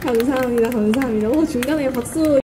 감사합니다. 감사합니다. 오, 중간에 박수.